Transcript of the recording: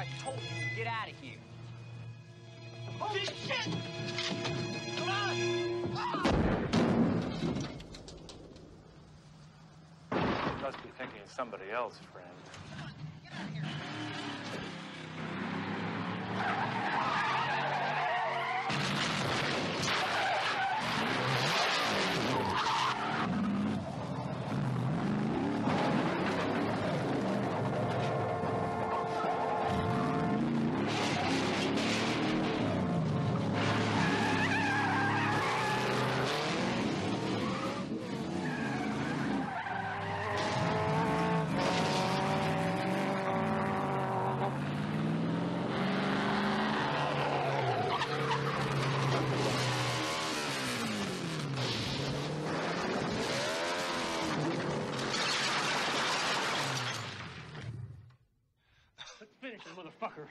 I told you to get out of here. Holy shit! Come on! Ah! You must be thinking of somebody else, friend. Get out of here! Motherfucker.